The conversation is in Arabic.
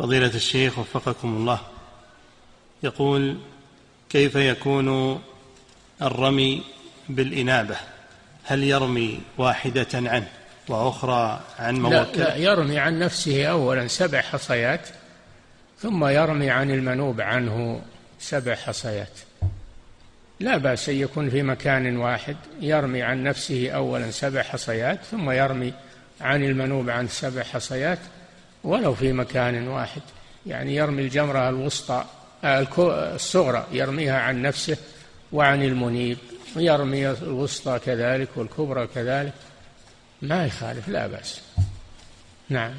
فضيلة الشيخ وفقكم الله. يقول كيف يكون الرمي بالإنابة؟ هل يرمي واحدة عنه وأخرى عن موكل؟ لا, لا يرمي عن نفسه أولا سبع حصيات ثم يرمي عن المنوب عنه سبع حصيات. لا بأس أن يكون في مكان واحد يرمي عن نفسه أولا سبع حصيات ثم يرمي عن المنوب عن سبع حصيات ولو في مكان واحد. يعني يرمي الجمرة الوسطى آه، الصغرى يرميها عن نفسه وعن المنيب ويرمي الوسطى كذلك والكبرى كذلك. ما يخالف لا بأس. نعم.